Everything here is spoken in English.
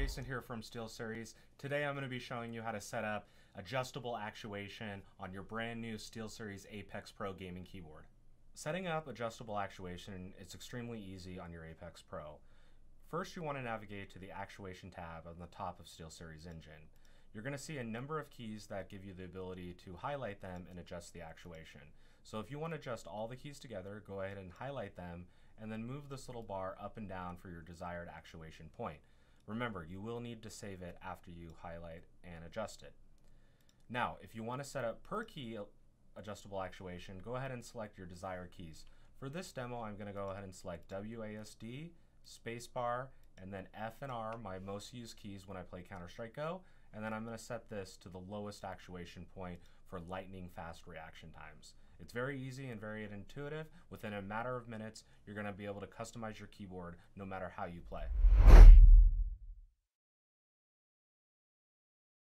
Jason here from SteelSeries. Today I'm going to be showing you how to set up adjustable actuation on your brand new SteelSeries Apex Pro gaming keyboard. Setting up adjustable actuation is extremely easy on your Apex Pro. First you want to navigate to the actuation tab on the top of SteelSeries Engine. You're going to see a number of keys that give you the ability to highlight them and adjust the actuation. So if you want to adjust all the keys together, go ahead and highlight them and then move this little bar up and down for your desired actuation point. Remember, you will need to save it after you highlight and adjust it. Now, if you want to set up per key adjustable actuation, go ahead and select your desired keys. For this demo, I'm going to go ahead and select WASD, spacebar, and then F and R, my most used keys when I play Counter-Strike Go, and then I'm going to set this to the lowest actuation point for lightning fast reaction times. It's very easy and very intuitive. Within a matter of minutes, you're going to be able to customize your keyboard no matter how you play.